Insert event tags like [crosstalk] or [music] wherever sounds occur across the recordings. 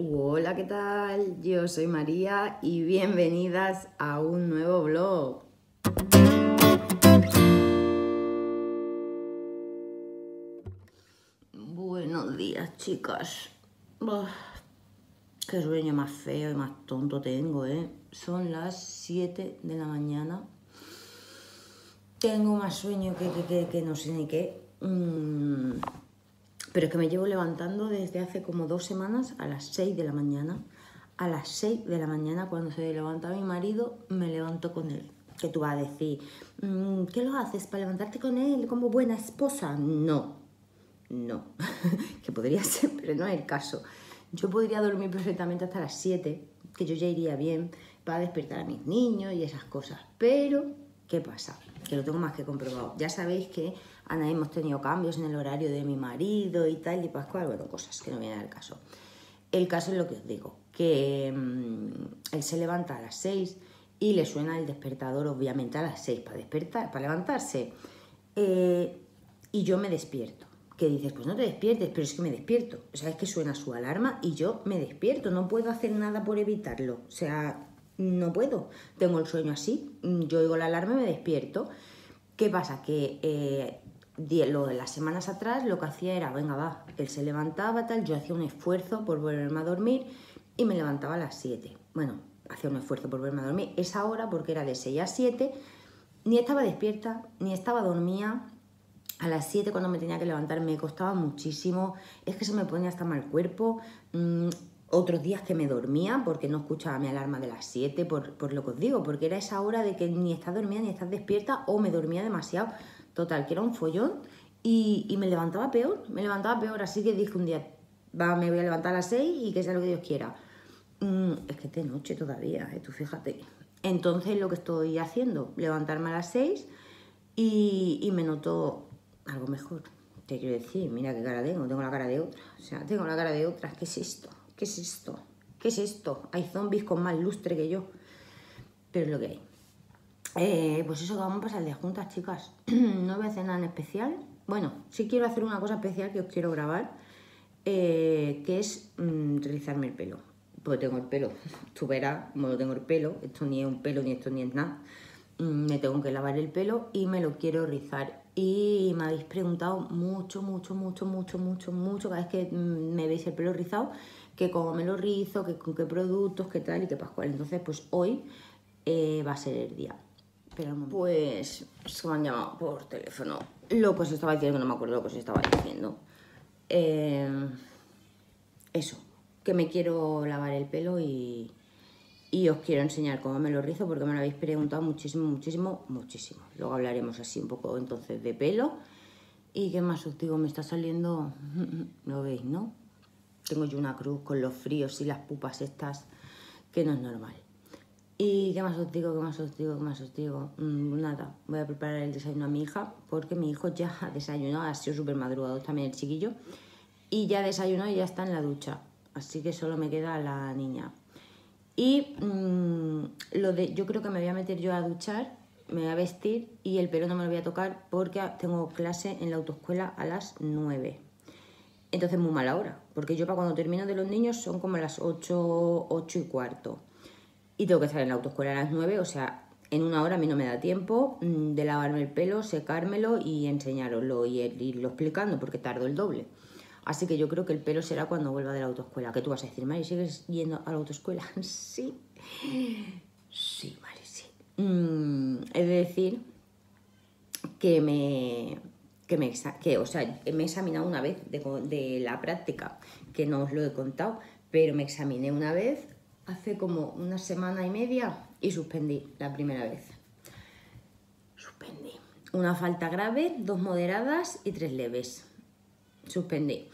Hola, ¿qué tal? Yo soy María y bienvenidas a un nuevo vlog. Buenos días, chicas. Qué sueño más feo y más tonto tengo, ¿eh? Son las 7 de la mañana. Tengo más sueño que, que, que, que no sé ni qué. Mm, pero es que me llevo levantando desde hace como dos semanas a las 6 de la mañana. A las 6 de la mañana, cuando se levanta mi marido, me levanto con él. Que tú vas a decir, mm, ¿qué lo haces para levantarte con él como buena esposa? No, no. [laughs] que podría ser, pero no es el caso. Yo podría dormir perfectamente hasta las 7, que yo ya iría bien para despertar a mis niños y esas cosas. Pero, ¿qué pasa? Que lo tengo más que comprobado. Ya sabéis que Ana hemos tenido cambios en el horario de mi marido y tal, y Pascual, bueno, cosas que no vienen al caso. El caso es lo que os digo, que mmm, él se levanta a las 6 y le suena el despertador, obviamente, a las 6 para despertar, para levantarse. Eh, y yo me despierto. Que dices, pues no te despiertes, pero es que me despierto. O sea, es que suena su alarma y yo me despierto. No puedo hacer nada por evitarlo. O sea, no puedo. Tengo el sueño así. Yo oigo la alarma y me despierto. ¿Qué pasa? Que eh, lo de las semanas atrás lo que hacía era, venga, va, él se levantaba, tal, yo hacía un esfuerzo por volverme a dormir y me levantaba a las 7. Bueno, hacía un esfuerzo por volverme a dormir. Esa hora, porque era de 6 a 7, ni estaba despierta, ni estaba dormida. A las 7 cuando me tenía que levantar me costaba muchísimo, es que se me ponía hasta mal cuerpo. Mm, otros días que me dormía porque no escuchaba mi alarma de las 7, por, por lo que os digo, porque era esa hora de que ni estás dormida ni estás despierta o me dormía demasiado. Total, que era un follón y, y, me levantaba peor, me levantaba peor, así que dije un día, va, me voy a levantar a las 6 y que sea lo que Dios quiera. Mm, es que es noche todavía, ¿eh? tú fíjate. Entonces lo que estoy haciendo, levantarme a las 6 y, y me noto algo mejor. Te quiero decir, mira qué cara tengo, tengo la cara de otra. O sea, tengo la cara de otra, ¿qué es esto? ¿Qué es esto? ¿Qué es esto? Hay zombies con más lustre que yo. Pero es lo que hay. Eh, pues eso, vamos a pasar de juntas, chicas. [clears throat] no voy a hacer nada en especial. Bueno, sí quiero hacer una cosa especial que os quiero grabar, eh, que es mmm, rizarme el pelo. Porque tengo el pelo, [laughs] tú verás cómo lo tengo el pelo. Esto ni es un pelo, ni esto ni es nada. Mm, me tengo que lavar el pelo y me lo quiero rizar. Y me habéis preguntado mucho, mucho, mucho, mucho, mucho, mucho, cada vez que mm, me veis el pelo rizado, que cómo me lo rizo, que con qué productos, qué tal y qué pascual. Entonces, pues hoy eh, va a ser el día. Pues se me han llamado por teléfono. Lo que os estaba diciendo, no me acuerdo lo que os estaba diciendo. Eh, eso, que me quiero lavar el pelo y, y os quiero enseñar cómo me lo rizo porque me lo habéis preguntado muchísimo, muchísimo, muchísimo. Luego hablaremos así un poco entonces de pelo. ¿Y qué más os digo? Me está saliendo, [laughs] lo veis, ¿no? Tengo yo una cruz con los fríos y las pupas estas, que no es normal. ¿Y qué más os digo? ¿Qué más os digo? ¿Qué más os digo? Mm, nada, voy a preparar el desayuno a mi hija porque mi hijo ya ha desayunado, ha sido súper madrugado también el chiquillo. Y ya desayunó y ya está en la ducha. Así que solo me queda la niña. Y mmm, lo de, yo creo que me voy a meter yo a duchar, me voy a vestir y el pelo no me lo voy a tocar porque tengo clase en la autoescuela a las 9. Entonces muy mala hora, porque yo para cuando termino de los niños son como las 8, 8 y cuarto y tengo que estar en la autoescuela a las 9, o sea, en una hora a mí no me da tiempo mm, de lavarme el pelo, secármelo y enseñároslo y irlo explicando porque tardo el doble. Así que yo creo que el pelo será cuando vuelva de la autoescuela. ¿Qué tú vas a decir, Mari? ¿Sigues yendo a la autoescuela? [laughs] sí. Sí, Mari, sí. Mm, he de decir que me, que me, que, o sea, me he examinado una vez de la práctica, que no os lo he contado, pero me examiné una vez hace como una semana y media y suspendí la primera vez. Suspendí. Una falta grave, dos moderadas y tres leves. Suspendí.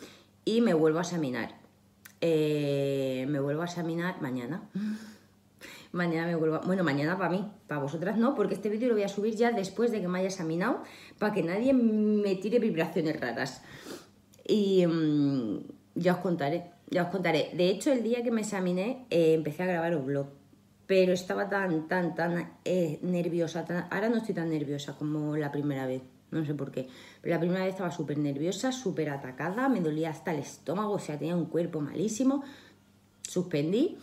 Y me vuelvo a examinar. Eh, me vuelvo a examinar mañana. [laughs] mañana me vuelvo a... Bueno, mañana para mí, para vosotras no, porque este vídeo lo voy a subir ya después de que me haya examinado, para que nadie me tire vibraciones raras. Y mmm, ya os contaré ya os contaré. De hecho, el día que me examiné eh, empecé a grabar un blog, pero estaba tan, tan, tan eh, nerviosa. Tan... Ahora no estoy tan nerviosa como la primera vez, no sé por qué. Pero la primera vez estaba súper nerviosa, súper atacada, me dolía hasta el estómago, o sea, tenía un cuerpo malísimo. suspendí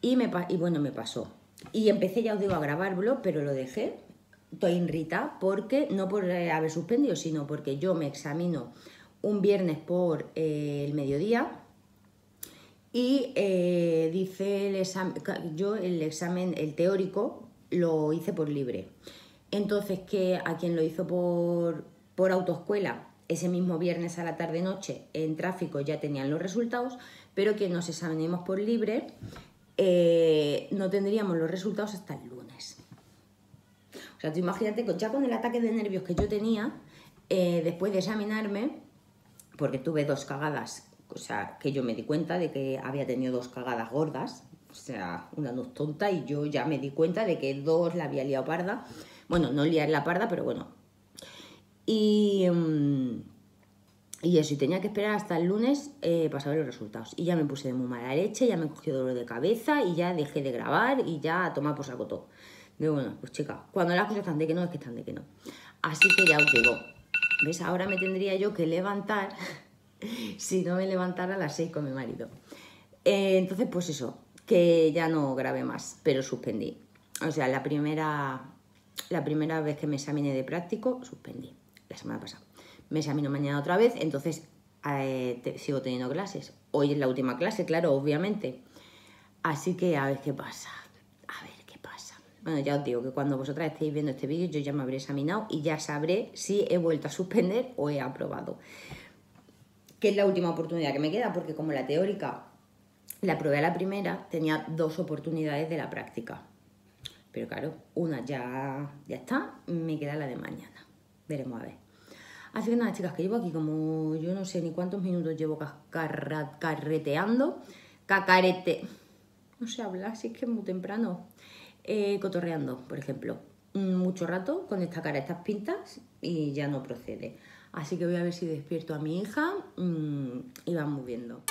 y, me, y bueno, me pasó. Y empecé, ya os digo, a grabar blog, pero lo dejé. Estoy porque, no por haber suspendido, sino porque yo me examino un viernes por eh, el mediodía y eh, dice el examen, yo el examen, el teórico, lo hice por libre. Entonces, que a quien lo hizo por, por autoescuela, ese mismo viernes a la tarde-noche en tráfico ya tenían los resultados, pero que nos examinemos por libre, eh, no tendríamos los resultados hasta el lunes. O sea, tú imagínate, ya con el ataque de nervios que yo tenía, después de examinarme, porque tuve dos cagadas, o sea, que yo me di cuenta de que había tenido dos cagadas gordas, o sea, una no tonta, y yo ya me di cuenta de que dos la había liado parda. Bueno, no liar la parda, pero bueno. Y, mm, y eso, y tenía que esperar hasta el lunes eh, para saber los resultados. Y ya me puse de muy mala leche, ya me cogió dolor de cabeza y ya dejé de grabar y ya a tomar por saco todo. Bueno, pues chica, cuando las cosas están de que no, es que están de que no. Así que ya os digo, ¿Ves? Ahora me tendría yo que levantar [laughs] si no me levantara a las 6 con mi marido. Eh, entonces, pues eso, que ya no grabé más, pero suspendí. O sea, la primera, la primera vez que me examiné de práctico, suspendí, la semana pasada. Me examino mañana otra vez, entonces eh, sigo teniendo clases. Hoy es la última clase, claro, obviamente. Así que a ver qué pasa. Bueno, ya os digo que cuando vosotras estéis viendo este vídeo yo ya me habré examinado y ya sabré si he vuelto a suspender o he aprobado. Que es la última oportunidad que me queda porque como la teórica la probé a la primera, tenía dos oportunidades de la práctica. Pero claro, una ya, ya está, me queda la de mañana. Veremos a ver. Así que nada, chicas, que llevo aquí como yo no sé ni cuántos minutos llevo carreteando. Cacarete. No sé hablar, así es que es muy temprano. Eh, cotorreando, por ejemplo, mucho rato con esta cara, estas pintas y ya no procede. Así que voy a ver si despierto a mi hija mm, y vamos viendo.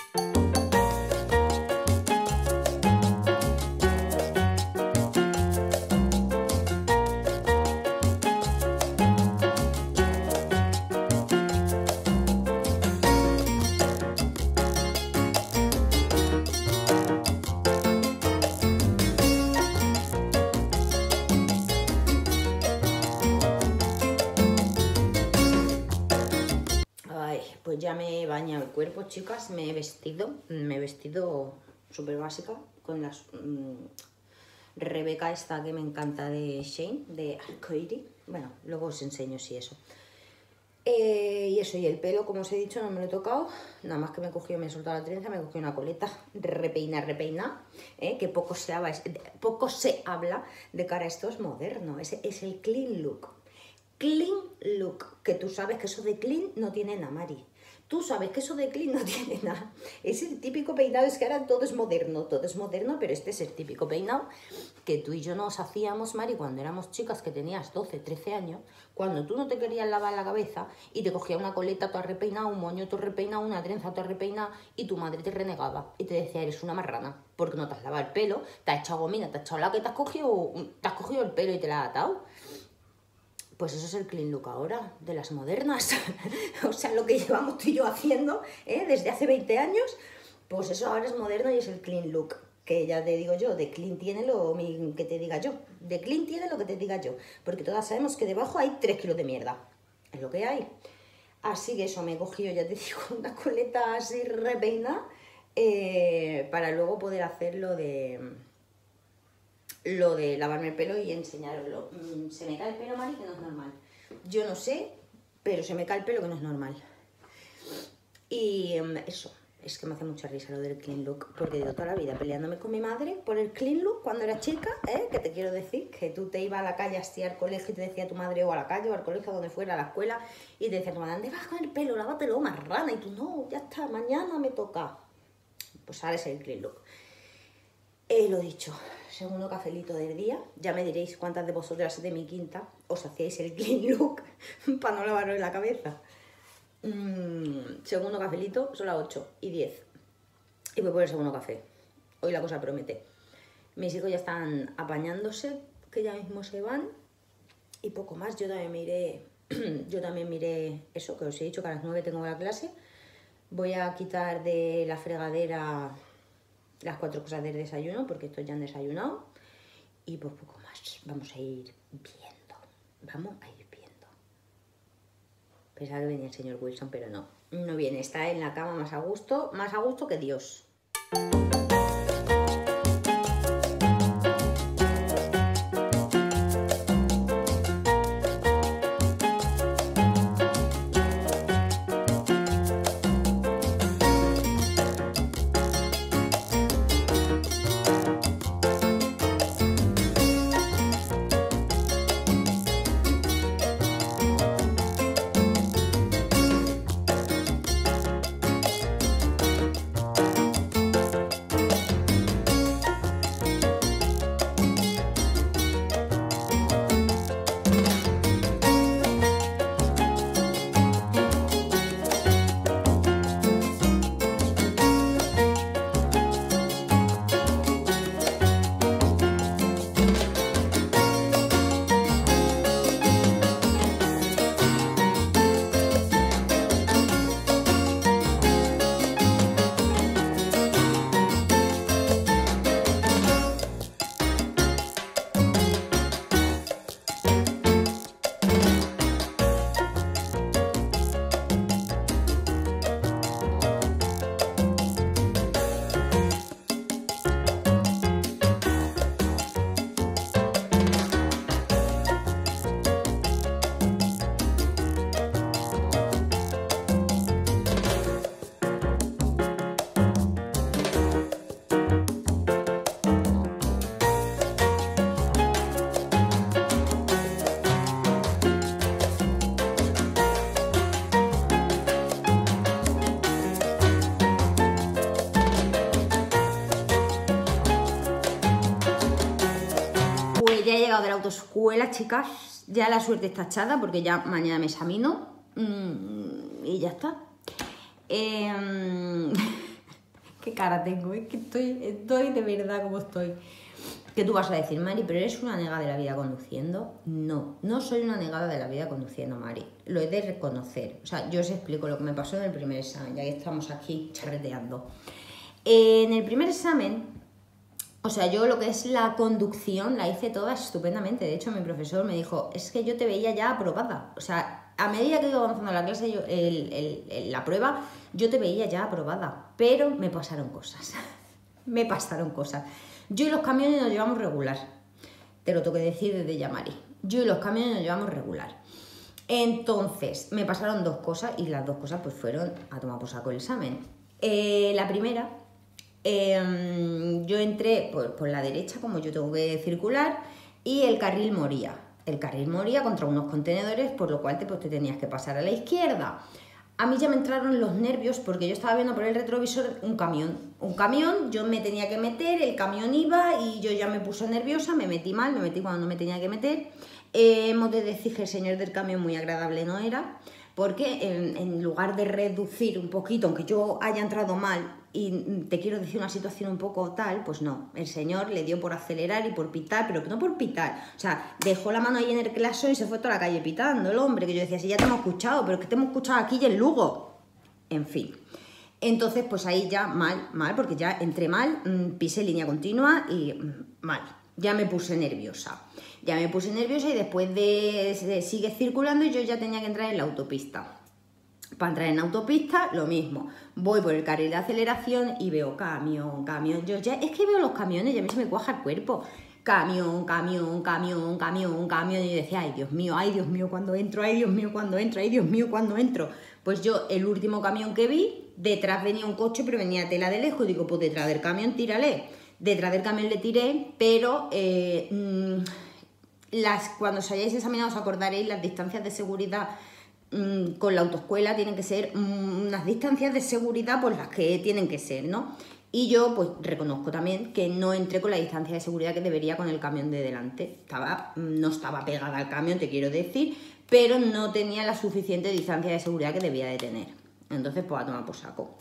Chicas, me he vestido, me he vestido súper básica con las... Mm, Rebeca esta que me encanta de Shane, de Arcoiri. Bueno, luego os enseño si eso. Eh, y eso, y el pelo, como os he dicho, no me lo he tocado. Nada más que me he cogido, me he soltado la trenza, me he cogido una coleta, repeina, repeina, ¿eh? que poco se, habla, poco se habla de cara a esto es moderno, es, es el clean look. Clean look, que tú sabes que eso de clean no tiene nada, Mari. Tú sabes que eso de clean no [laughs] tiene nada. Es el típico peinado, es que ahora todo es moderno, todo es moderno, pero este es el típico peinado que tú y yo nos hacíamos, Mari, cuando éramos chicas que tenías 12, 13 años, cuando tú no te querías lavar la cabeza y te cogía una coleta toda repeinada, un moño todo repeinado, una trenza toda repeinada y tu madre te renegaba y te decía, eres una marrana, porque no te has lavado el pelo, te has echado gomina, te has echado la que te has cogido, te has cogido el pelo y te la has atado. Pues eso es el clean look ahora, de las modernas. [laughs] o sea, lo que llevamos tú y yo haciendo ¿eh? desde hace 20 años, pues eso ahora es moderno y es el clean look. Que ya te digo yo, de clean tiene lo que te diga yo. De clean tiene lo que te diga yo. Porque todas sabemos que debajo hay 3 kilos de mierda. Es lo que hay. Así que eso, me he cogido, ya te [laughs] digo, una coleta así repeina eh, para luego poder hacerlo de lo de lavarme el pelo y enseñaroslo. Mm, se me cae el pelo, Mari, que no es normal. Yo no sé, pero se me cae el pelo que no es normal. Y em, eso, es que me hace mucha risa lo del clean look, porque de toda la vida peleándome con mi madre por el clean look cuando era chica, ¿eh? que te quiero decir, que tú te ibas a la calle así al colegio y te decía tu madre o a la calle o al colegio, donde fuera, a la escuela, y te decía tu madre, ¿dónde vas con el pelo? Lávatelo, marrana, y tú, no, ya está, mañana me toca. Pues ahora es el clean look. Eh, lo dicho, segundo cafelito del día. Ya me diréis cuántas de vosotras de mi quinta os hacíais el clean look [laughs] para no lavaros la cabeza. Mm, segundo cafelito, son las 8 y 10. Y voy por el segundo café. Hoy la cosa promete. Mis hijos ya están apañándose, que ya mismo se van. Y poco más. Yo también miré, [clears throat] yo también miré eso, que os he dicho que a las 9 tengo la clase. Voy a quitar de la fregadera las cuatro cosas del desayuno, porque estos ya han desayunado. Y por poco más. Vamos a ir viendo. Vamos a ir viendo. Pensaba que venía el señor Wilson, pero no. No viene. Está en la cama más a gusto. Más a gusto que Dios. La autoescuela, chicas. Ya la suerte está echada porque ya mañana me examino. Mm, y ya está. Em, [laughs] qué cara tengo, es que estoy, estoy de verdad como estoy. Que tú vas a decir, Mari, pero eres una negada de la vida conduciendo. No, no soy una negada de la vida conduciendo, Mari. Lo he de reconocer. O sea, yo os explico lo que me pasó en el primer examen, ya que estamos aquí charreteando. En el primer examen, o sea, yo lo que es la conducción la hice toda estupendamente. De hecho, mi profesor me dijo, es que yo te veía ya aprobada. O sea, a medida que iba avanzando la clase, yo, el- el- la prueba, yo te veía ya aprobada. Pero me pasaron cosas. [laughs] me pasaron cosas. Yo y los camiones nos llevamos regular. Te lo tengo que decir desde Yamari. Yo y los camiones nos llevamos regular. Entonces, me pasaron dos cosas y las dos cosas pues fueron a tomar por saco el examen. Eh, la primera, eh, yo entré por, por la derecha, como yo tengo que circular, y el carril moría. El carril moría contra unos contenedores, por lo cual te, pues, te tenías que pasar a la izquierda. A mí ya me entraron los nervios porque yo estaba viendo por el retrovisor un camión. Un camión, yo me tenía que meter, el camión iba y yo ya me puse nerviosa, me metí mal, me metí cuando no me tenía que meter. Eh, hemos de decir que el señor del camión muy agradable no era, porque en, lugar de reducir un poquito, aunque yo haya entrado mal y te quiero decir una situación un poco tal, pues no, el señor le dio por acelerar y por pitar, pero no por pitar, o sea, dejó la mano ahí en el claso y se fue toda la calle pitando el hombre, que yo decía, si ya te hemos escuchado, pero es que te hemos escuchado aquí y en Lugo, en fin. Entonces, pues ahí ya mal, mal, porque ya entré mal, mm, pisé línea continua y mm, mal. Ya me puse nerviosa. Ya me puse nerviosa y después de, sigue circulando y yo ya tenía que entrar en la autopista. Para entrar en autopista, lo mismo. Voy por el carril de aceleración y veo camión, camión. Yo ya, es que veo los camiones y a mí se me cuaja el cuerpo. Camión, camión, camión, camión, camión. Y yo decía, ay Dios mío, ay Dios mío, cuando entro, ay Dios mío, cuando entro, ay Dios mío, cuando entro. Pues yo, el último camión que vi, detrás venía un coche, pero venía tela de lejos. Digo, pues detrás del camión, tírale. Detrás del camión le tiré, pero eh, mm, las, cuando os hayáis examinado os acordaréis las distancias de seguridad mm, con la autoescuela tienen que ser mm, unas distancias de seguridad por las que tienen que ser, ¿no? Y yo pues reconozco también que no entré con la distancia de seguridad que debería con el camión de delante. Estaba, no estaba pegada al camión, te quiero decir, pero no tenía la suficiente distancia de seguridad que debía de tener. Entonces pues a tomar por saco.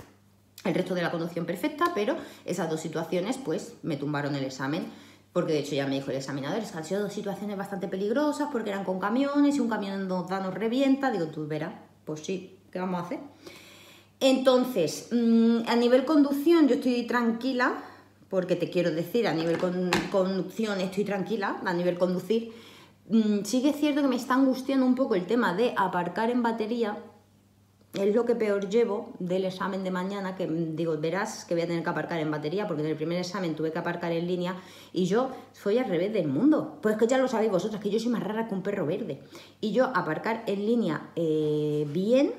El resto de la conducción perfecta, pero esas dos situaciones pues me tumbaron el examen, porque de hecho ya me dijo el examinador, es que han sido dos situaciones bastante peligrosas porque eran con camiones y un camión nos revienta, digo, tú verás, pues sí, ¿qué vamos a hacer? Entonces, mm, a nivel conducción yo estoy tranquila, porque te quiero decir, a nivel con, conducción estoy tranquila, a nivel conducir. Mm, sí es cierto que me está angustiando un poco el tema de aparcar en batería, es lo que peor llevo del examen de mañana, que digo, verás que voy a tener que aparcar en batería, porque en el primer examen tuve que aparcar en línea y yo soy al revés del mundo. Pues que ya lo sabéis vosotras, que yo soy más rara que un perro verde. Y yo aparcar en línea eh, bien,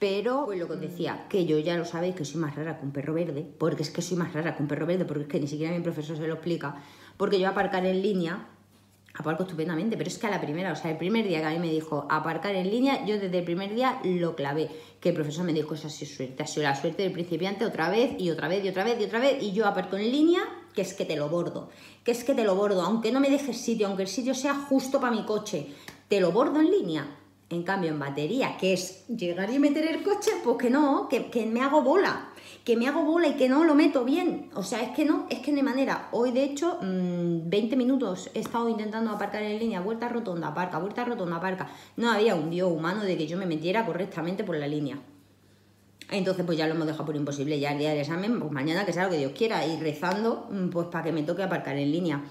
pero pues lo que os decía, que yo ya lo sabéis que soy más rara que un perro verde, porque es que soy más rara que un perro verde, porque es que ni siquiera mi profesor se lo explica, porque yo aparcar en línea aparco estupendamente, pero es que a la primera, o sea, el primer día que a mí me dijo aparcar en línea, yo desde el primer día lo clavé, que el profesor me dijo, esa ha sido suerte, ha sido la suerte del principiante otra vez y otra vez y otra vez y otra vez, y yo aparco en línea, que es que te lo bordo, que es que te lo bordo, aunque no me dejes sitio, aunque el sitio sea justo para mi coche, te lo bordo en línea. En cambio, en batería, que es llegar y meter el coche, pues que no, que, que me hago bola que me hago bola y que no lo meto bien. O sea, es que no, es que hay manera. Hoy, de hecho, 20 mm, minutos he estado intentando aparcar en línea, vuelta rotonda, aparca, vuelta rotonda, aparca. No había un dios humano de que yo me metiera correctamente por la línea. Entonces, pues ya lo hemos dejado por imposible. Ya el día del examen, pues mañana que sea lo que Dios quiera, ir rezando, mm, pues para que me toque aparcar en línea.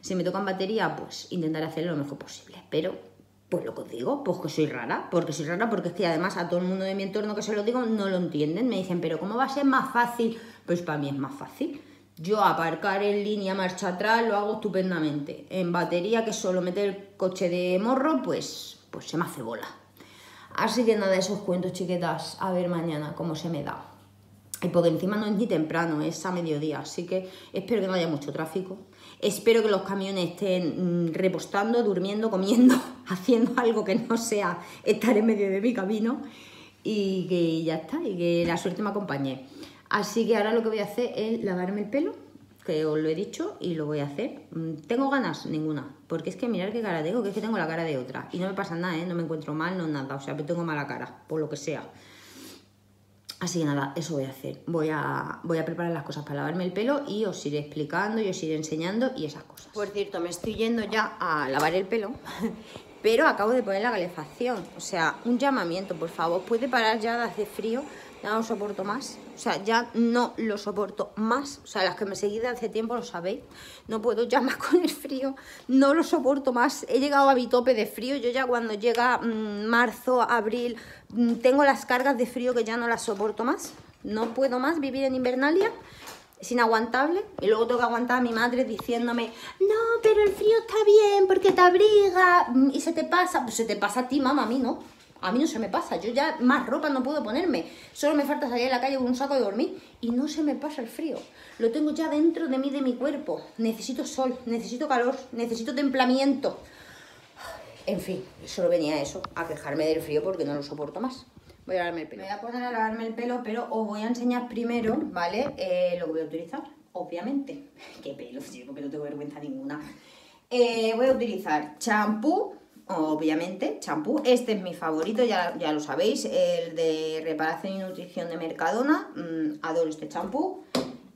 Si me toca en batería, pues intentaré hacerlo lo mejor posible. Pero pues lo que os digo, pues que soy rara, porque soy rara, porque es que además a todo el mundo de mi entorno que se lo digo no lo entienden, me dicen, pero ¿cómo va a ser más fácil? Pues para mí es más fácil. Yo aparcar en línea marcha atrás lo hago estupendamente. En batería, que solo meter el coche de morro, pues, pues se me hace bola. Así que nada, esos cuentos, chiquetas, a ver mañana cómo se me da. Y porque encima no es ni temprano, es a mediodía, así que espero que no haya mucho tráfico. Espero que los camiones estén mm, repostando, durmiendo, comiendo, [laughs] haciendo algo que no sea estar en medio de mi camino y que ya está, y que la suerte me acompañe. Así que ahora lo que voy a hacer es lavarme el pelo, que os lo he dicho y lo voy a hacer. Mm, ¿Tengo ganas? Ninguna, porque es que mirar qué cara tengo, que es que tengo la cara de otra. Y no me pasa nada, ¿eh? no me encuentro mal, no nada, o sea, que tengo mala cara, por lo que sea. Así que nada, eso voy a hacer. Voy a, voy a preparar las cosas para lavarme el pelo y os iré explicando y os iré enseñando y esas cosas. Por cierto, me estoy yendo ya a lavar el pelo, [laughs] pero acabo de poner la calefacción. O sea, un llamamiento, por favor. ¿Puede parar ya de hacer frío? Ya no soporto más. O sea, ya no lo soporto más. O sea, las que me seguís de hace tiempo lo sabéis. No puedo ya más [laughs] con el frío. No lo soporto más. He llegado a mi tope de frío. Yo ya cuando llega mm, marzo, abril, mm, tengo las cargas de frío que ya no las soporto más. No puedo más vivir en Invernalia. Es inaguantable. Y luego tengo que aguantar a mi madre diciéndome, no, pero el frío está bien porque te abriga mm, y se te pasa. Pues se te pasa a ti, mamá, a mí no. A mí no se me pasa, yo ya más ropa no puedo ponerme. Solo me falta salir a la calle con un saco de dormir y no se me pasa el frío. Lo tengo ya dentro de mí, de mi cuerpo. Necesito sol, necesito calor, necesito templamiento. En fin, solo venía eso, a quejarme del frío porque no lo soporto más. Voy a lavarme el pelo. Me voy a poner a lavarme el pelo, pero os voy a enseñar primero, ¿vale? Eh, lo que voy a utilizar, obviamente. [laughs] Qué pelo, sí, porque no tengo vergüenza ninguna. Eh, voy a utilizar champú obviamente, champú. Este es mi favorito, ya, ya, lo sabéis, el de reparación y nutrición de Mercadona. Mm, adoro este champú.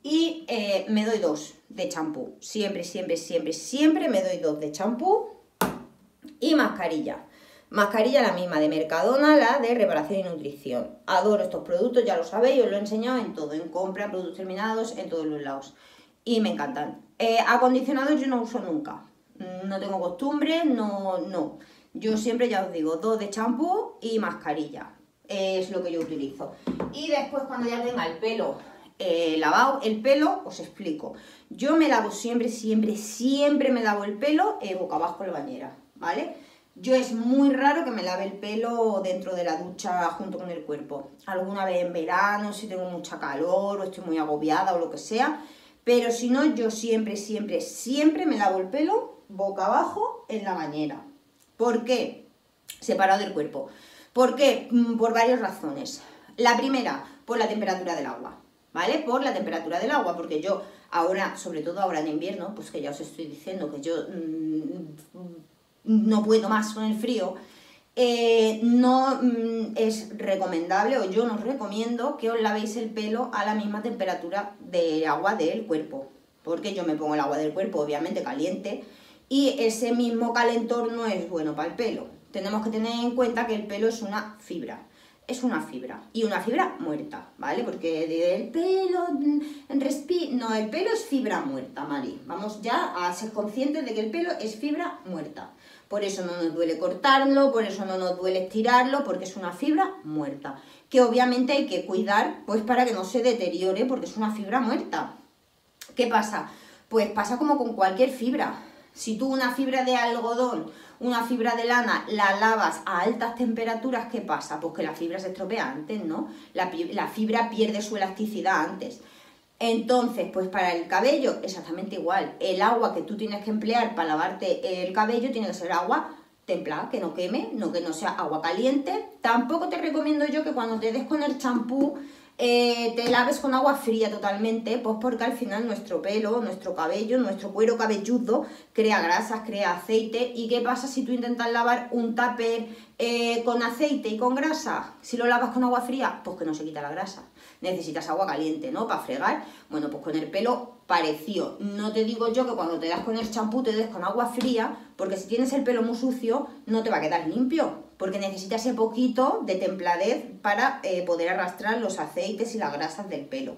Y eh, me doy dos de champú. Siempre, siempre, siempre, siempre me doy dos de champú. Y mascarilla. Mascarilla la misma de Mercadona, la de reparación y nutrición. Adoro estos productos, ya lo sabéis, os lo he enseñado en todo, en compra, productos terminados, en todos los lados. Y me encantan. Eh, yo no uso nunca no tengo costumbre, no, no. Yo siempre, ya os digo, dos de champú y mascarilla. Es lo que yo utilizo. Y después cuando ya tenga el pelo eh, lavado, el pelo, os explico. Yo me lavo siempre, siempre, siempre me lavo el pelo eh, boca abajo en la bañera, ¿vale? Yo es muy raro que me lave el pelo dentro de la ducha junto con el cuerpo. Alguna vez en verano, si tengo mucha calor o estoy muy agobiada o lo que sea. Pero si no, yo siempre, siempre, siempre me lavo el pelo boca abajo en la bañera. ¿Por qué? Separado del cuerpo. ¿Por qué? Mm, por varias razones. La primera, por la temperatura del agua, ¿vale? Por la temperatura del agua, porque yo ahora, sobre todo ahora en invierno, pues que ya os estoy diciendo que yo mm, no puedo más con el frío, eh, no mm, es recomendable o yo no recomiendo que os lavéis el pelo a la misma temperatura de agua del cuerpo, porque yo me pongo el agua del cuerpo obviamente caliente y ese mismo calentor no es bueno para el pelo. Tenemos que tener en cuenta que el pelo es una fibra. es una fibra y una fibra muerta, ¿vale? Porque el pelo, mm, no, el pelo es fibra muerta, Mari. Vamos ya a ser conscientes de que el pelo es fibra muerta. Por eso no nos duele cortarlo, por eso no nos duele estirarlo, porque es una fibra muerta. Que obviamente hay que cuidar, pues para que no se deteriore, porque es una fibra muerta. ¿Qué pasa? Pues pasa como con cualquier fibra. Si tú una fibra de algodón una fibra de lana la lavas a altas temperaturas, ¿qué pasa? Pues que la fibra se estropea antes, ¿no? La, fibra pierde su elasticidad antes. Entonces, pues para el cabello, exactamente igual. El agua que tú tienes que emplear para lavarte el cabello tiene que ser agua templada, que no queme, no que no sea agua caliente. Tampoco te recomiendo yo que cuando te des con el champú eh, te laves con agua fría totalmente, pues porque al final nuestro pelo, nuestro cabello, nuestro cuero cabelludo crea grasas, crea aceite. ¿Y qué pasa si tú intentas lavar un tupper eh, con aceite y con grasa? Si lo lavas con agua fría, pues que no se quita la grasa. Necesitas agua caliente, ¿no? Para fregar. Bueno, pues con el pelo parecido. No te digo yo que cuando te das con el champú te des con agua fría, porque si tienes el pelo muy sucio no te va a quedar limpio porque necesita ese poquito de templadez para eh, poder arrastrar los aceites y las grasas del pelo.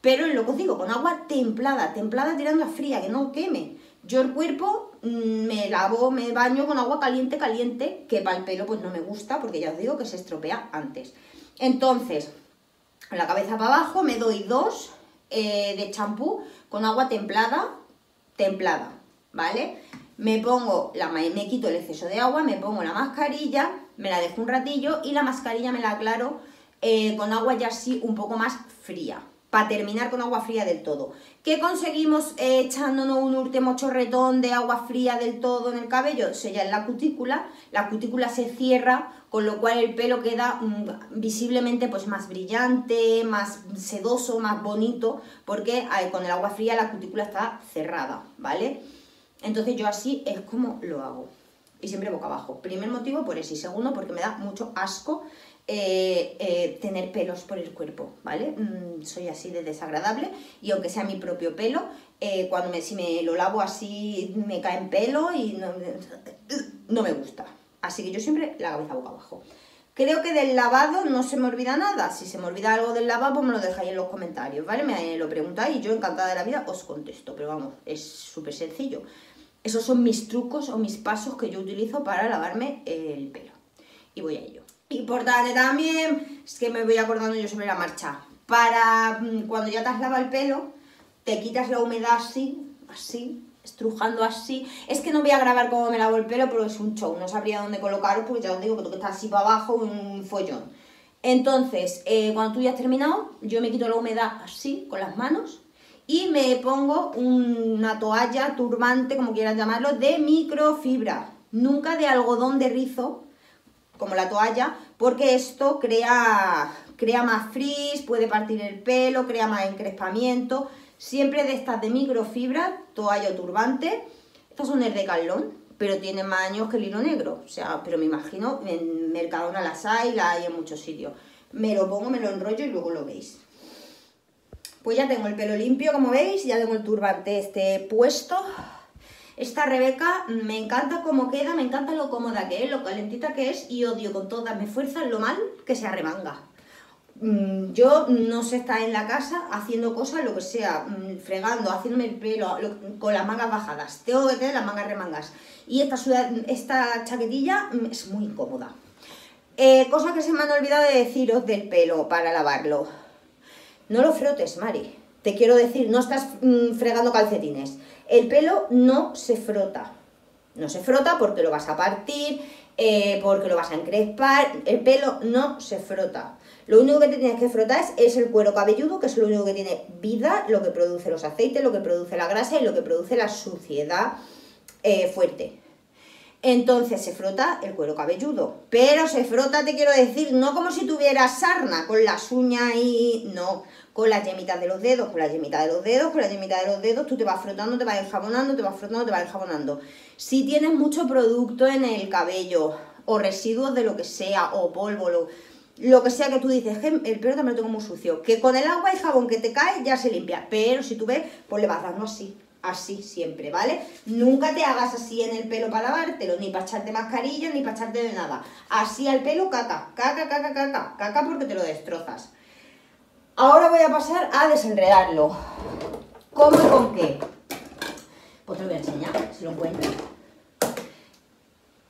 Pero lo que os digo, con agua templada, templada tirando a fría, que no queme. Yo el cuerpo mm, me lavo, me baño con agua caliente, caliente, que para el pelo pues no me gusta, porque ya os digo que se estropea antes. Entonces, la cabeza para abajo me doy dos eh, de champú con agua templada, templada, ¿vale? Me pongo, la, me quito el exceso de agua, me pongo la mascarilla, me la dejo un ratillo y la mascarilla me la aclaro eh, con agua ya así un poco más fría, para terminar con agua fría del todo. ¿Qué conseguimos eh, echándonos un último chorretón de agua fría del todo en el cabello? Sella en la cutícula, la cutícula se cierra, con lo cual el pelo queda mm, visiblemente pues, más brillante, más sedoso, más bonito, porque eh, con el agua fría la cutícula está cerrada, ¿vale? Entonces yo así es como lo hago. Y siempre boca abajo. Primer motivo por eso. Y segundo porque me da mucho asco eh, eh, tener pelos por el cuerpo, ¿vale? Mm, soy así de desagradable. Y aunque sea mi propio pelo, eh, cuando me, si me lo lavo así me cae en pelo y no, no me gusta. Así que yo siempre la cabeza boca abajo. Creo que del lavado no se me olvida nada. Si se me olvida algo del lavado, pues me lo dejáis en los comentarios, ¿vale? Me lo preguntáis y yo encantada de la vida os contesto. Pero vamos, es súper sencillo. Esos son mis trucos o mis pasos que yo utilizo para lavarme el pelo. Y voy a ello. Importante también, es que me voy acordando yo sobre la marcha. Para mm, cuando ya te has lavado el pelo, te quitas la humedad así, así, estrujando así. Es que no voy a grabar cómo me lavo el pelo porque es un show, no sabría dónde colocarlo porque ya os digo que tengo que estar así para abajo, un follón. Entonces, eh, cuando tú ya has terminado, yo me quito la humedad así, con las manos, y me pongo una toalla, turbante, como quieras llamarlo, de microfibra. Nunca de algodón de rizo, como la toalla, porque esto crea, crea más frizz, puede partir el pelo, crea más encrespamiento. Siempre de estas de microfibra, toalla o turbante. Estas son el de Calón, pero tienen más años que el hilo negro. O sea, pero me imagino, en Mercadona las hay, la hay en muchos sitios. Me lo pongo, me lo enrollo y luego lo veis. Pues ya tengo el pelo limpio, como veis, ya tengo el turbante este puesto. Esta Rebeca me encanta cómo queda, me encanta lo cómoda que es, lo calentita que es y odio con todas mis fuerzas lo mal que se arremanga. Mm, yo no sé estar en la casa haciendo cosas, lo que sea, mm, fregando, haciéndome el pelo con las mangas bajadas. Tengo que tener las mangas remangas. Y esta, esta chaquetilla mm, es muy cómoda. Eh, cosa que se me han olvidado de deciros del pelo para lavarlo. No lo frotes, Mari. Te quiero decir, no estás fregando calcetines. El pelo no se frota. No se frota porque lo vas a partir, eh, porque lo vas a encrespar. El pelo no se frota. Lo único que te tienes que frotar es, el cuero cabelludo, que es lo único que tiene vida, lo que produce los aceites, lo que produce la grasa y lo que produce la suciedad eh, fuerte. Entonces se frota el cuero cabelludo. Pero se frota, te quiero decir, no como si tuvieras sarna, con las uñas y... No, con las yemitas de los dedos, con las yemitas de los dedos, con las yemitas de los dedos, tú te vas frotando, te vas enjabonando, te vas frotando, te vas enjabonando. Si tienes mucho producto en el cabello, o residuos de lo que sea, o polvo, lo que sea que tú dices, que el pelo también lo tengo muy sucio, que con el agua y jabón que te cae ya se limpia, pero si tú ves, pues le vas dando así, así siempre, ¿vale? Nunca te hagas así en el pelo para lavártelo, ni para echarte mascarilla, ni para echarte de nada. Así al pelo, caca, caca, caca, caca, caca porque te lo destrozas. Ahora voy a pasar a desenredarlo. ¿Cómo y con qué? Pues te lo voy a enseñar, si lo encuentro.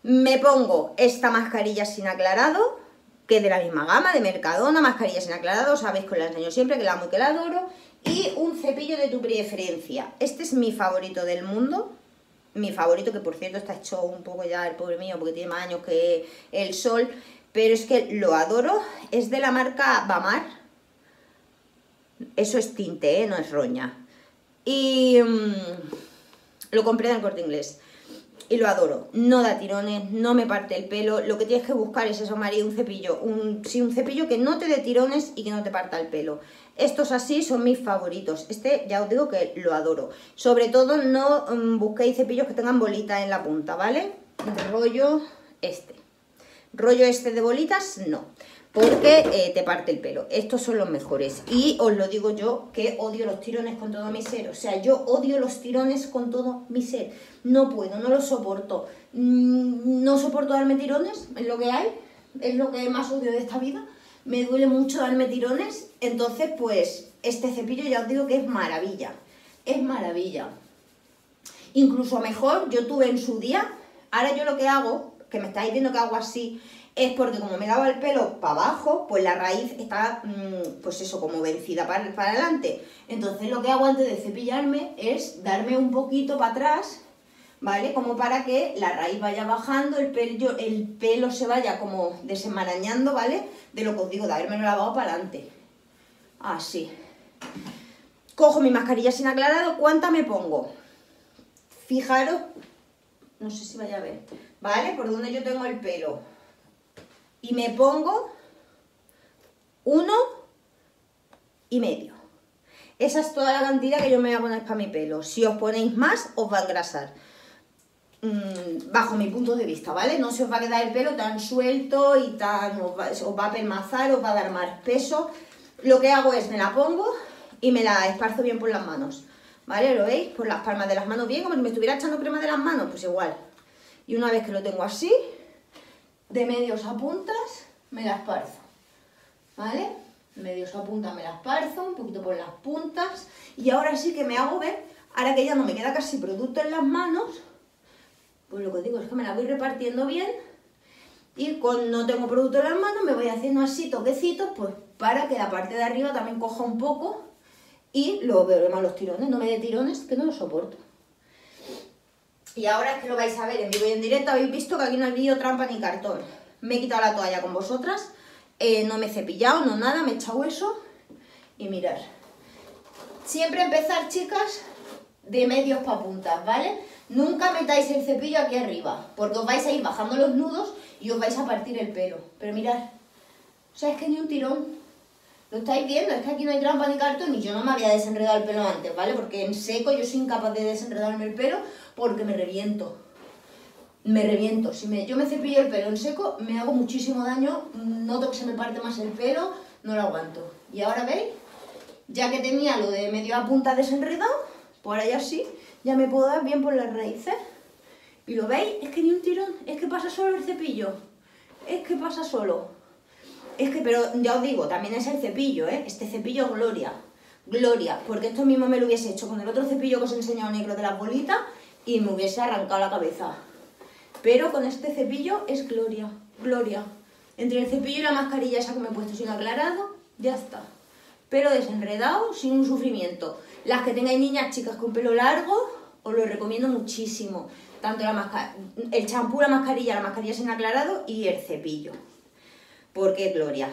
Me pongo esta mascarilla sin aclarado, que es de la misma gama, de Mercadona, mascarilla sin aclarado, sabéis que la enseño siempre, que la amo y que la adoro y un cepillo de tu preferencia. Este es mi favorito del mundo. Mi favorito, que por cierto está hecho un poco ya el pobre mío, porque tiene más años que el sol. Pero es que lo adoro. Es de la marca Bamar. Eso es tinte, ¿eh? no es roña. Y mm, lo compré en corte inglés. Y lo adoro. No da tirones, no me parte el pelo. Lo que tienes que buscar es eso, María, un cepillo. Un, sí, un cepillo que no te dé tirones y que no te parta el pelo. Estos así son mis favoritos. Este ya os digo que lo adoro. Sobre todo no mm, busquéis cepillos que tengan bolitas en la punta, ¿vale? Rollo este. Rollo este de bolitas, no. Porque eh, te parte el pelo. Estos son los mejores. Y os lo digo yo que odio los tirones con todo mi ser. O sea, yo odio los tirones con todo mi ser. No puedo, no los soporto. Mm, no soporto darme tirones, es lo que hay. Es lo que más odio de esta vida me duele mucho darme tirones, entonces pues este cepillo ya os digo que es maravilla, es maravilla. Incluso mejor, yo tuve en su día, ahora yo lo que hago, que me estáis viendo que hago así, es porque como me daba el pelo para abajo, pues la raíz está, mm, pues eso, como vencida para, para adelante. Entonces lo que hago antes de cepillarme es darme un poquito para atrás ¿vale? Como para que la raíz vaya bajando, el pelo, el pelo se vaya como desenmarañando, ¿vale? De lo que os digo, de haberme lavado para adelante. Así. Cojo mi mascarilla sin aclarado, ¿cuánta me pongo? Fijaros, no sé si vaya a ver, ¿vale? Por donde yo tengo el pelo. Y me pongo uno y medio. Esa es toda la cantidad que yo me voy a poner para mi pelo. Si os ponéis más, os va a engrasar. Mm, bajo mi punto de vista, ¿vale? No se os va a quedar el pelo tan suelto y tan, os va, a permazar, os va a dar más peso. Lo que hago es, me la pongo y me la esparzo bien por las manos, ¿vale? ¿Lo veis? Por las palmas de las manos bien, como si me estuviera echando crema de las manos, pues igual. Y una vez que lo tengo así, de medios a puntas, me la esparzo, ¿vale? Medios a puntas me la esparzo, un poquito por las puntas. Y ahora sí que me hago ver, ahora que ya no me queda casi producto en las manos, pues lo que digo es que me la voy repartiendo bien y cuando no tengo producto en las manos me voy haciendo así toquecitos pues para que la parte de arriba también coja un poco y luego veo los tirones, no me dé tirones que no lo soporto. Y ahora es que lo vais a ver en vivo y en directo, habéis visto que aquí no hay vídeo trampa ni cartón. Me he quitado la toalla con vosotras, eh, no me he cepillado, no nada, me he echado eso y mirar. Siempre empezar, chicas, de medios para puntas, ¿vale? Nunca metáis el cepillo aquí arriba, porque os vais a ir bajando los nudos y os vais a partir el pelo. Pero mirad, o sea, es que ni un tirón. ¿Lo estáis viendo? Es que aquí no hay trampa ni cartón y yo no me había desenredado el pelo antes, ¿vale? Porque en seco yo soy incapaz de desenredarme el pelo porque me reviento. Me reviento. Si me, yo me cepillo el pelo en seco, me hago muchísimo daño, noto que se me parte más el pelo, no lo aguanto. Y ahora veis, ya que tenía lo de medio a punta desenredado, por ahí así, ya me puedo dar bien por las raíces. ¿Y lo veis? Es que ni un tirón, es que pasa solo el cepillo. Es que pasa solo. Es que, pero ya os digo, también es el cepillo, ¿eh? Este cepillo Gloria. Gloria, porque esto mismo me lo hubiese hecho con el otro cepillo que os he enseñado negro de las bolitas y me hubiese arrancado la cabeza. Pero con este cepillo es Gloria, Gloria. Entre el cepillo y la mascarilla esa que me he puesto sin aclarado, ya está. Pero desenredado, sin un sufrimiento. Las que tengáis niñas chicas con pelo largo, os lo recomiendo muchísimo. Tanto la el champú, la mascarilla, la mascarilla sin aclarado y el cepillo. Porque gloria.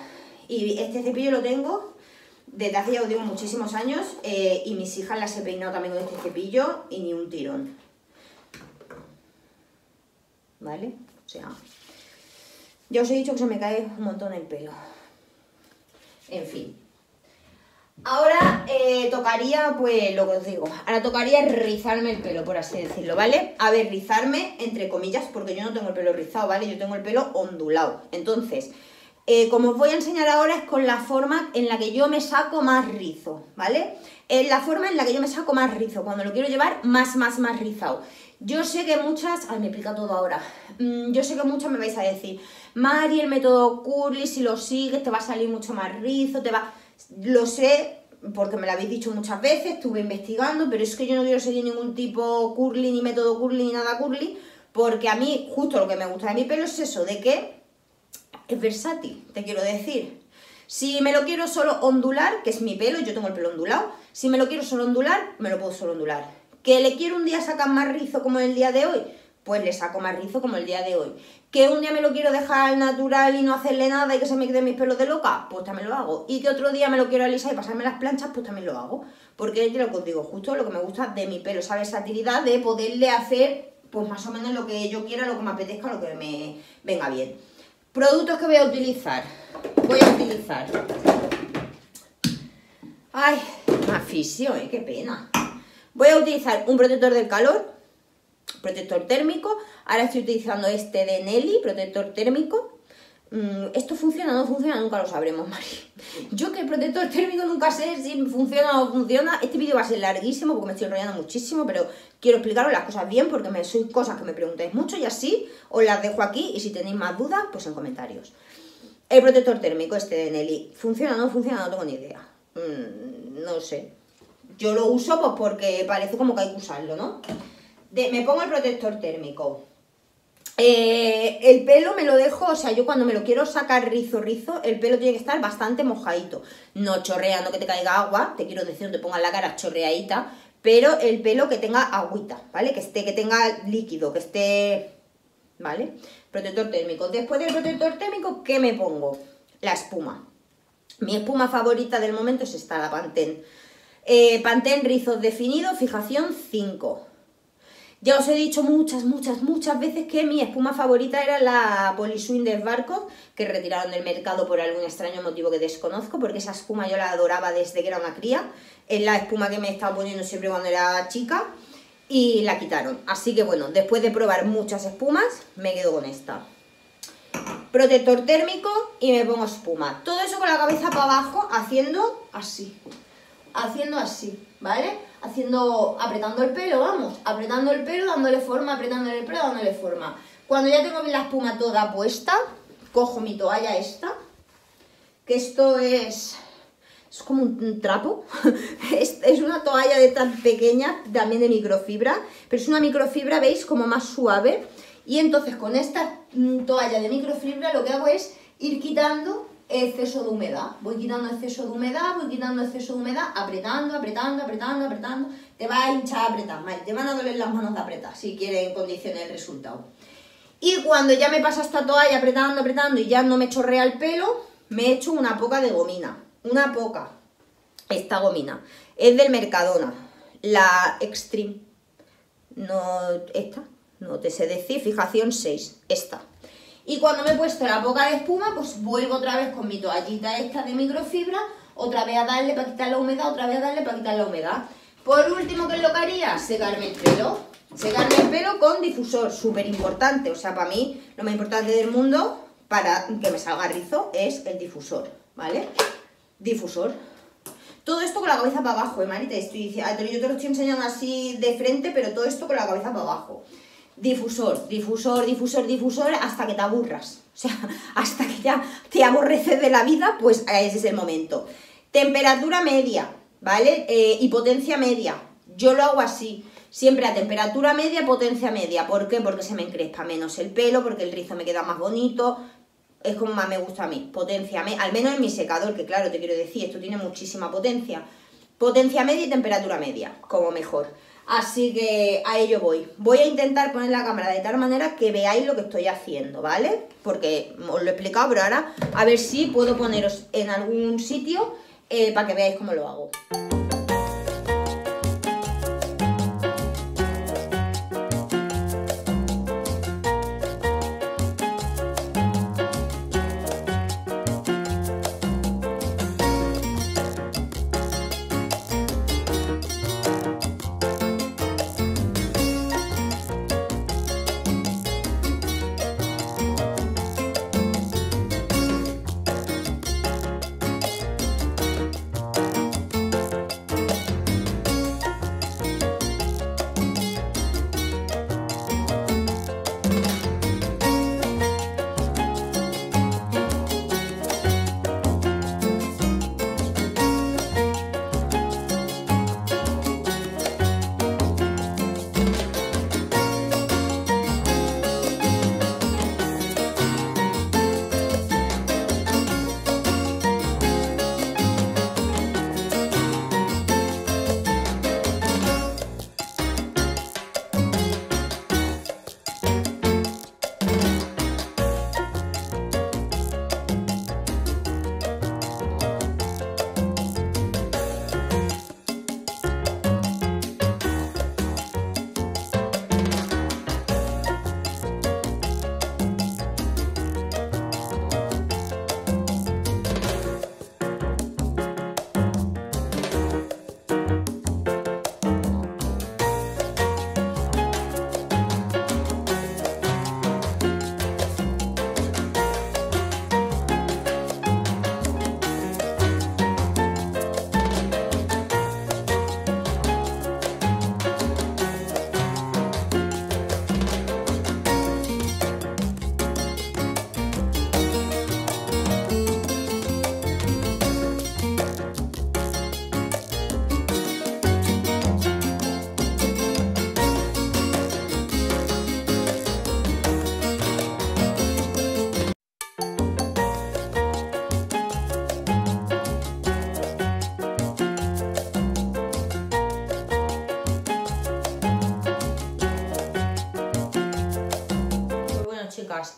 Y este cepillo lo tengo desde hace, ya os digo, muchísimos años. Eh, y mis hijas las he peinado también con este cepillo y ni un tirón. ¿Vale? O sea, ya os he dicho que se me cae un montón el pelo. En fin. Ahora eh, tocaría, pues lo que os digo, ahora tocaría rizarme el pelo, por así decirlo, ¿vale? A ver, rizarme, entre comillas, porque yo no tengo el pelo rizado, ¿vale? Yo tengo el pelo ondulado. Entonces, eh, como os voy a enseñar ahora es con la forma en la que yo me saco más rizo, ¿vale? es la forma en la que yo me saco más rizo, cuando lo quiero llevar más, más, más rizado. Yo sé que muchas, ay, me explica todo ahora, mm, yo sé que muchas me vais a decir, Mari, el método curly, si lo sigues te va a salir mucho más rizo, te va... Lo sé, porque me lo habéis dicho muchas veces, estuve investigando, pero es que yo no quiero seguir ningún tipo curly, ni método curly, ni nada curly, porque a mí justo lo que me gusta de mi pelo es eso, de que es versátil, te quiero decir. Si me lo quiero solo ondular, que es mi pelo, yo tengo el pelo ondulado, si me lo quiero solo ondular, me lo puedo solo ondular. ¿Que le quiero un día sacar más rizo como el día de hoy? Pues le saco más rizo como el día de hoy. ¿Que un día me lo quiero dejar natural y no hacerle nada y que se me quede mis pelos de loca? Pues también lo hago. Y que otro día me lo quiero alisar y pasarme las planchas, pues también lo hago. Porque yo lo digo, justo lo que me gusta de mi pelo, esa versatilidad de poderle hacer pues más o menos lo que yo quiera, lo que me apetezca, lo que me venga bien. Productos que voy a utilizar. Voy a utilizar. Ay, me ¿eh? Qué pena. Voy a utilizar un protector del calor, protector térmico. Ahora estoy utilizando este de Nelly, protector térmico. Mm, ¿Esto funciona o no funciona? Nunca lo sabremos, [laughs] Mari. Yo que el protector térmico nunca sé si funciona o no funciona. Este vídeo va a ser larguísimo porque me estoy enrollando muchísimo, pero quiero explicaros las cosas bien porque me soy cosas que me preguntáis mucho y así os las dejo aquí y si tenéis más dudas, pues en comentarios. El protector térmico este de Nelly, ¿funciona o no funciona? No tengo ni idea. Mm, no sé. Yo lo uso pues porque parece como que hay que usarlo, ¿no? me pongo el protector térmico eh, el pelo me lo dejo, o sea, yo cuando me lo quiero sacar rizo, rizo, el pelo tiene que estar bastante mojadito. No chorreando que te caiga agua, te quiero decir, no te pongas la cara chorreadita, pero el pelo que tenga agüita, ¿vale? Que esté, que tenga líquido, que esté, ¿vale? Protector térmico. Después del protector térmico, ¿qué me pongo? La espuma. Mi espuma favorita del momento es esta, la Pantene. Eh, Pantene Rizos Definido, fijación 5. Ya os he dicho muchas, muchas, muchas veces que mi espuma favorita era la Poliswin de Barco, que retiraron del mercado por algún extraño motivo que desconozco, porque esa espuma yo la adoraba desde que era una cría. Es la espuma que me he estado poniendo siempre cuando era chica y la quitaron. Así que bueno, después de probar muchas espumas, me quedo con esta. Protector térmico y me pongo espuma. Todo eso con la cabeza para abajo, haciendo así. Haciendo así, ¿vale? haciendo, apretando el pelo, vamos, apretando el pelo, dándole forma, apretando el pelo, dándole forma. Cuando ya tengo la espuma toda puesta, cojo mi toalla esta, que esto es, es como un, trapo, [laughs] es, es, una toalla de tan pequeña, también de microfibra, pero es una microfibra, veis, como más suave, y entonces con esta mm, toalla de microfibra lo que hago es ir quitando exceso de humedad. Voy quitando exceso de humedad, voy quitando exceso de humedad, apretando, apretando, apretando, apretando. Te va a hinchar apretar, te van a doler las manos de apretar si quieres condiciones el resultado. Y cuando ya me pasa esta toalla apretando, apretando y ya no me chorrea el pelo, me echo una poca de gomina. Una poca. Esta gomina. Es del Mercadona. La Extreme. No, esta. No te sé decir. Fijación 6. Esta. Y cuando me he puesto la boca de espuma, pues vuelvo otra vez con mi toallita esta de microfibra, otra vez a darle para quitar la humedad, otra vez a darle para quitar la humedad. Por último, ¿qué es lo que haría? Secarme el pelo. Secarme el pelo con difusor, súper importante. O sea, para mí, lo más importante del mundo, para que me salga rizo, es el difusor, ¿vale? Difusor. Todo esto con la cabeza para abajo, ¿eh? Estoy diciendo, yo te lo estoy enseñando así de frente, pero todo esto con la cabeza para abajo difusor, difusor, difusor, difusor, hasta que te aburras. O sea, [laughs] hasta que ya te aborreces de la vida, pues ese es el momento. Temperatura media, ¿vale? Eh, y potencia media. Yo lo hago así. Siempre a temperatura media, potencia media. ¿Por qué? Porque se me encrespa menos el pelo, porque el rizo me queda más bonito. Es como más me gusta a mí. Potencia media, al menos en mi secador, que claro, te quiero decir, esto tiene muchísima potencia. Potencia media y temperatura media, como mejor. Así que a ello voy. Voy a intentar poner la cámara de tal manera que veáis lo que estoy haciendo, ¿vale? Porque os lo he explicado, pero ahora a ver si puedo poneros en algún sitio eh, para que veáis cómo lo hago.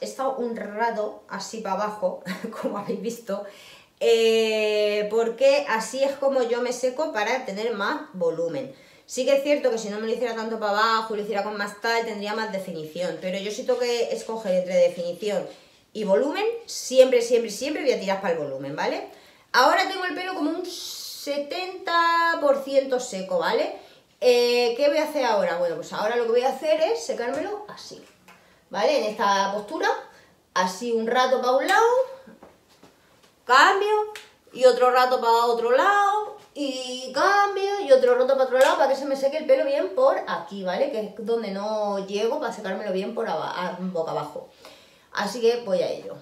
He estado un rato así para abajo, [laughs] como habéis visto, eh, porque así es como yo me seco para tener más volumen. Sí que es cierto que si no me lo hiciera tanto para abajo, lo hiciera con más tal, tendría más definición, pero yo si tengo que escoger entre definición y volumen, siempre, siempre, siempre voy a tirar para el volumen, ¿vale? Ahora tengo el pelo como un 70% seco, ¿vale? Eh, ¿Qué voy a hacer ahora? Bueno, pues ahora lo que voy a hacer es secármelo así, ¿vale? En esta postura, así un rato para un lado, cambio, y otro rato para otro lado, y cambio, y otro rato para otro lado, para que se me seque el pelo bien por aquí, ¿vale? Que es donde no llego para secármelo bien por boca abajo. Así que voy a ello.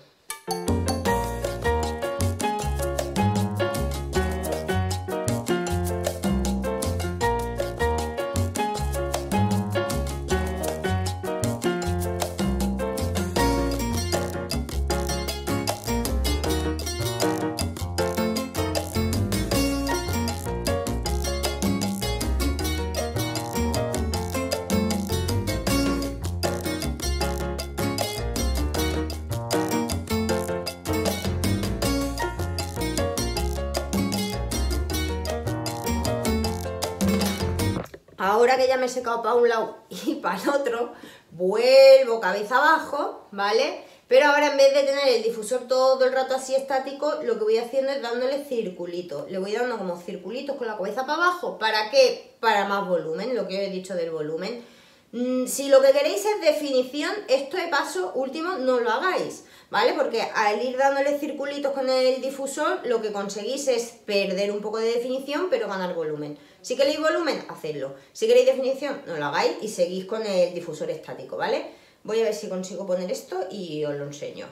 Ahora que ya me he secado para un lado [laughs] y para el otro, vuelvo cabeza abajo, ¿vale? Pero ahora en vez de tener el difusor todo el rato así estático, lo que voy haciendo es dándole circulitos. Le voy dando como circulitos con la cabeza para abajo. ¿Para qué? Para más volumen, lo que he dicho del volumen. Mm, si lo que queréis es definición, esto de paso último no lo hagáis, ¿vale? Porque al ir dándole circulitos con el difusor, lo que conseguís es perder un poco de definición, pero ganar volumen. Si queréis volumen, hacedlo. Si queréis definición, no lo hagáis y seguís con el difusor estático, ¿vale? Voy a ver si consigo poner esto y os lo enseño.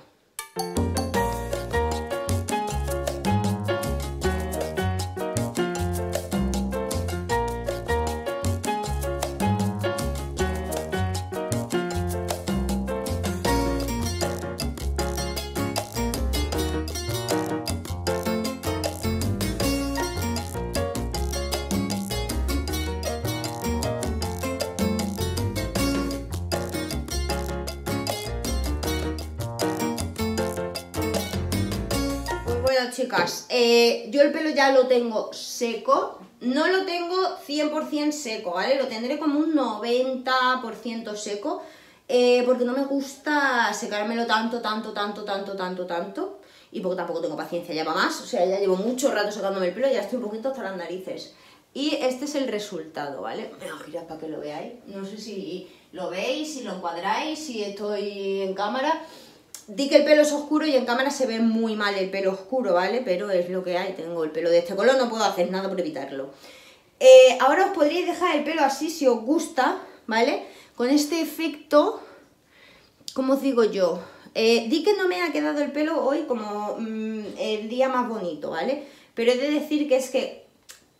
Eh, yo el pelo ya lo tengo seco, no lo tengo 100% seco, ¿vale? Lo tendré como un 90% seco, eh, porque no me gusta secármelo tanto, tanto, tanto, tanto, tanto, tanto, y porque tampoco tengo paciencia ya para más, o sea, ya llevo mucho rato secándome el pelo, ya estoy un poquito hasta las narices. Y este es el resultado, ¿vale? Me voy a girar para que lo veáis, no sé si lo veis, si lo encuadráis, si estoy en cámara... Di que el pelo es oscuro y en cámara se ve muy mal el pelo oscuro, ¿vale? Pero es lo que hay, tengo el pelo de este color, no puedo hacer nada por evitarlo. Eh, ahora os podríais dejar el pelo así si os gusta, ¿vale? Con este efecto, ¿cómo os digo yo? Eh, di que no me ha quedado el pelo hoy como mm, el día más bonito, ¿vale? Pero he de decir que es que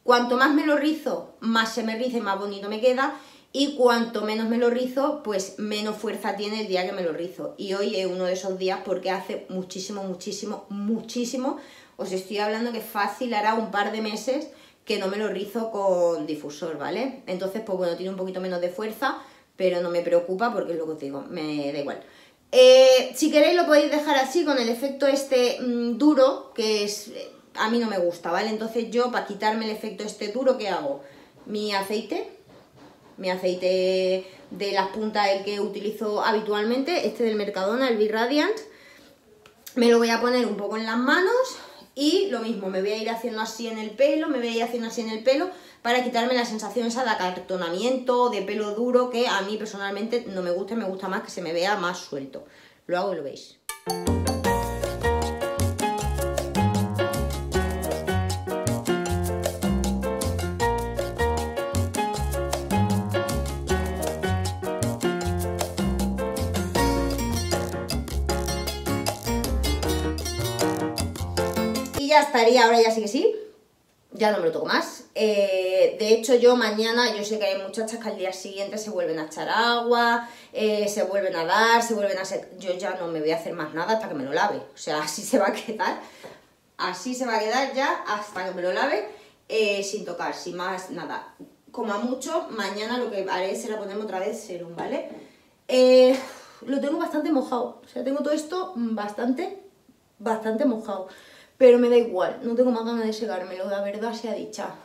cuanto más me lo rizo, más se me riza y más bonito me queda y cuanto menos me lo rizo, pues menos fuerza tiene el día que me lo rizo. Y hoy es uno de esos días porque hace muchísimo, muchísimo, muchísimo. Os estoy hablando que fácil hará un par de meses que no me lo rizo con difusor, ¿vale? Entonces, pues bueno, tiene un poquito menos de fuerza, pero no me preocupa porque es lo que os digo, me da igual. Eh, si queréis lo podéis dejar así con el efecto este mm, duro, que es a mí no me gusta, ¿vale? Entonces yo, para quitarme el efecto este duro, ¿qué hago? Mi aceite, mi aceite de las puntas, el que utilizo habitualmente, este del Mercadona, el B-Radiant. Me lo voy a poner un poco en las manos y lo mismo, me voy a ir haciendo así en el pelo, me voy a ir haciendo así en el pelo para quitarme la sensación esa de acartonamiento, de pelo duro, que a mí personalmente no me gusta, me gusta más que se me vea más suelto. Lo hago y lo veis. Estaría, ahora ya sí que sí. Ya no me lo toco más. Eh, de hecho, yo mañana, yo sé que hay muchachas que al día siguiente se vuelven a echar agua, eh, se vuelven a dar, se vuelven a hacer... Yo ya no me voy a hacer más nada hasta que me lo lave. O sea, así se va a quedar. Así se va a quedar ya hasta que me lo lave, eh, sin tocar, sin más nada. Como a mucho, mañana lo que haré será ponerme otra vez serum, ¿vale? lo tengo bastante mojado. O sea, tengo todo esto bastante, bastante mojado. Pero me da igual, no tengo más ganas de secármelo, la verdad sea dicha.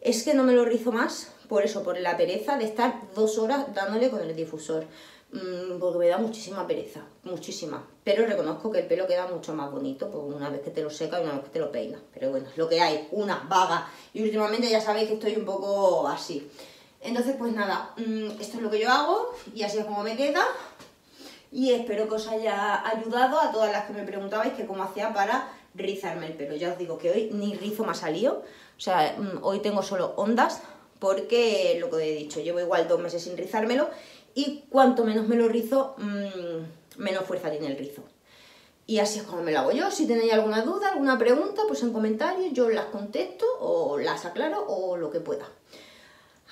Es que no me lo rizo más, por eso, por la pereza de estar dos horas dándole con el difusor. Mm, porque me da muchísima pereza, muchísima. Pero reconozco que el pelo queda mucho más bonito pues una vez que te lo seca y una vez que te lo peinas. Pero bueno, es lo que hay, una vaga. Y últimamente ya sabéis que estoy un poco así. Entonces, pues nada, mm, esto es lo que yo hago y así es como me queda. Y espero que os haya ayudado a todas las que me preguntabais que cómo hacía para rizarme el pelo. Ya os digo que hoy ni rizo me ha salido. O sea, mm, hoy tengo solo ondas porque lo que he dicho, llevo igual dos meses sin rizármelo y cuanto menos me lo rizo, mmm, menos fuerza tiene el rizo. Y así es como me lo hago yo. Si tenéis alguna duda, alguna pregunta, pues en comentarios yo las contesto o las aclaro o lo que pueda.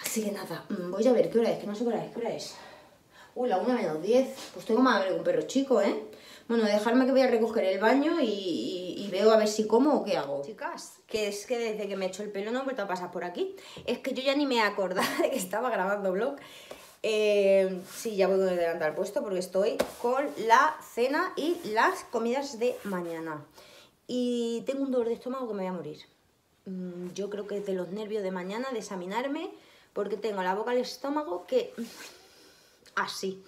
Así que nada, mm, voy a ver qué hora es, que no sé qué hora es, qué hora es. Uy, la 1 menos 10. Pues tengo más hambre que un perro chico, ¿eh? Bueno, dejarme que voy a recoger el baño y, veo a ver si como o qué hago. Chicas, que es que desde que me he hecho el pelo no he vuelto a pasar por aquí. Es que yo ya ni me he acordado [laughs] de que estaba grabando vlog. Eh, sí, ya voy con el puesto porque estoy con la cena y las comidas de mañana. Y tengo un dolor de estómago que me voy a morir. Mm, yo creo que es de los nervios de mañana, de examinarme, porque tengo la boca al estómago que... Así.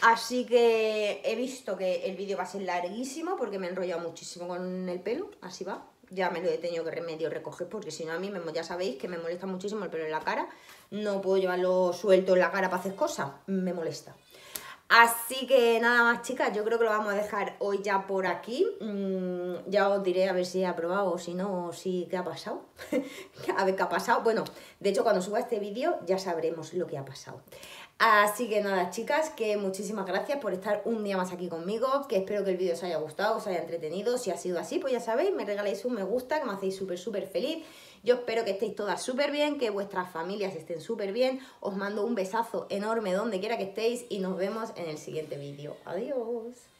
Así que he visto que el vídeo va a ser larguísimo porque me he enrollado muchísimo con el pelo, así va. Ya me lo he tenido que remedio recoger porque si no a mí me, ya sabéis que me molesta muchísimo el pelo en la cara. No puedo llevarlo suelto en la cara para hacer cosas, me molesta. Así que nada más chicas, yo creo que lo vamos a dejar hoy ya por aquí. Mm, ya os diré a ver si he aprobado o si no, o si qué ha pasado. [laughs] a ver qué ha pasado. Bueno, de hecho cuando suba este vídeo ya sabremos lo que ha pasado. Así que nada, chicas, que muchísimas gracias por estar un día más aquí conmigo, que espero que el vídeo os haya gustado, os haya entretenido. Si ha sido así, pues ya sabéis, me regaláis un me gusta, que me hacéis súper, súper feliz. Yo espero que estéis todas súper bien, que vuestras familias estén súper bien. Os mando un besazo enorme donde quiera que estéis y nos vemos en el siguiente vídeo. Adiós.